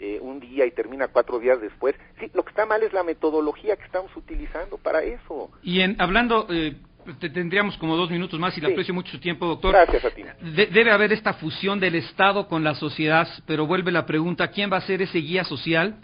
eh, un día y termina cuatro días después. Sí, lo que está mal es la metodología que estamos utilizando para eso. Y en, hablando, eh, tendríamos como dos minutos más y le aprecio mucho su tiempo, doctor. Gracias a ti. debe haber esta fusión del Estado con la sociedad, pero vuelve la pregunta, ¿quién va a ser ese guía social?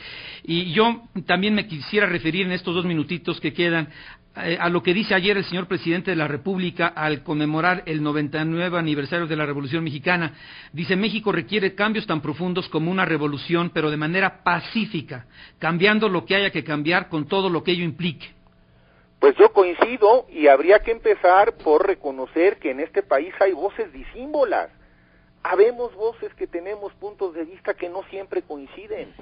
Y yo también me quisiera referir en estos dos minutitos que quedan a lo que dice ayer el señor presidente de la República al conmemorar el 99 aniversario de la Revolución Mexicana. Dice, México requiere cambios tan profundos como una revolución, pero de manera pacífica, cambiando lo que haya que cambiar con todo lo que ello implique. Pues yo coincido y habría que empezar por reconocer que en este país hay voces disímbolas. Habemos voces que tenemos puntos de vista que no siempre coinciden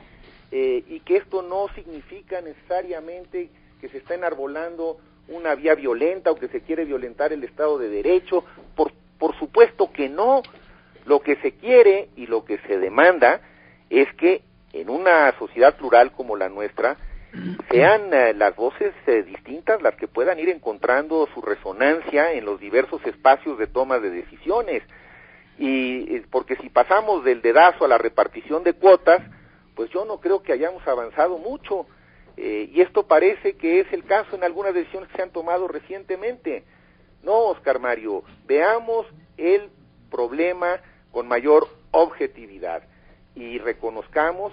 eh, y que esto no significa necesariamente que se está enarbolando una vía violenta o que se quiere violentar el Estado de Derecho. Por, por supuesto que no. Lo que se quiere y lo que se demanda es que en una sociedad plural como la nuestra sean eh, las voces eh, distintas las que puedan ir encontrando su resonancia en los diversos espacios de toma de decisiones. Y porque si pasamos del dedazo a la repartición de cuotas, pues yo no creo que hayamos avanzado mucho. Eh, y esto parece que es el caso en algunas decisiones que se han tomado recientemente. No, Oscar Mario, veamos el problema con mayor objetividad y reconozcamos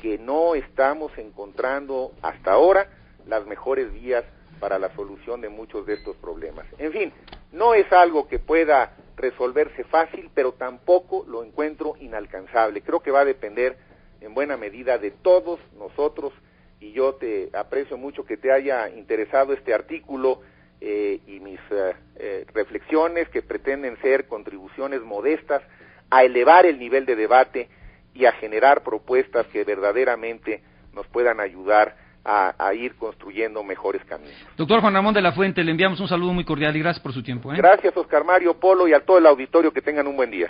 que no estamos encontrando hasta ahora las mejores vías para la solución de muchos de estos problemas. En fin, no es algo que pueda resolverse fácil, pero tampoco lo encuentro inalcanzable. Creo que va a depender en buena medida de todos nosotros y yo te aprecio mucho que te haya interesado este artículo eh, y mis eh, eh, reflexiones que pretenden ser contribuciones modestas a elevar el nivel de debate y a generar propuestas que verdaderamente nos puedan ayudar a, a, ir construyendo mejores caminos. Doctor Juan Ramón de la Fuente, le enviamos un saludo muy cordial y gracias por su tiempo. Gracias, Oscar Mario Polo, y a todo el auditorio que tengan un buen día.